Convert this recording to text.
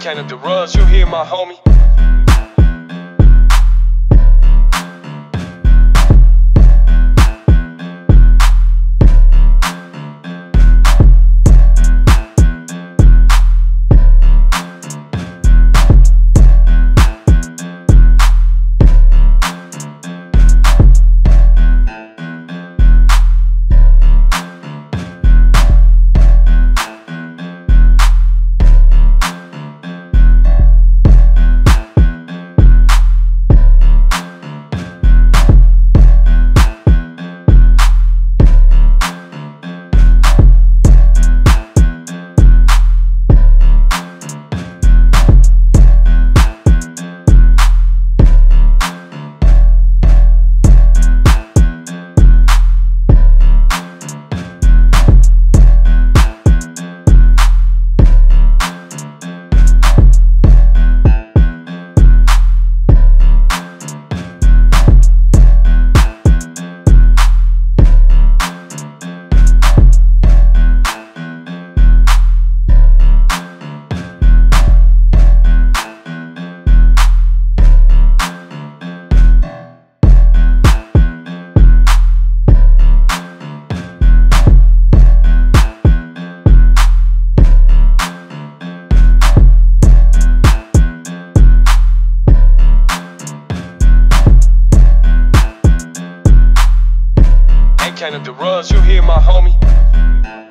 Up the rugs, you hear my homie? Canada Runs, you hear my homie?